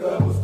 cantamos